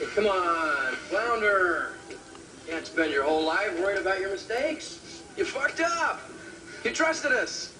Hey, come on, flounder. You can't spend your whole life worried about your mistakes. You fucked up. You trusted us.